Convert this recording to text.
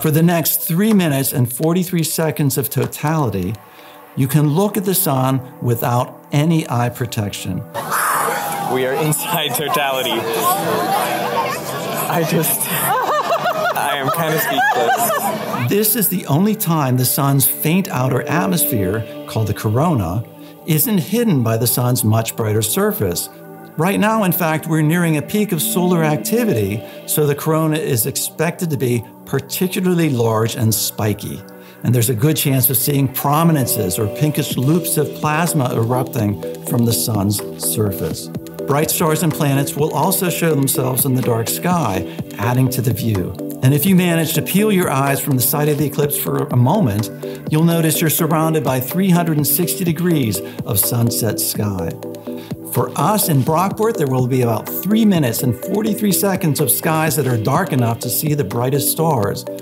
For the next 3 minutes and 43 seconds of totality, you can look at the sun without any eye protection. We are inside totality. I just. I am kind of speechless. This is the only time the sun's faint outer atmosphere, called the corona, isn't hidden by the sun's much brighter surface. Right now, in fact, we're nearing a peak of solar activity, so the corona is expected to be particularly large and spiky. And there's a good chance of seeing prominences or pinkish loops of plasma erupting from the sun's surface. Bright stars and planets will also show themselves in the dark sky, adding to the view. And if you manage to peel your eyes from the side of the eclipse for a moment, you'll notice you're surrounded by 360 degrees of sunset sky. For us in Brockport, there will be about 3 minutes and 43 seconds of skies that are dark enough to see the brightest stars.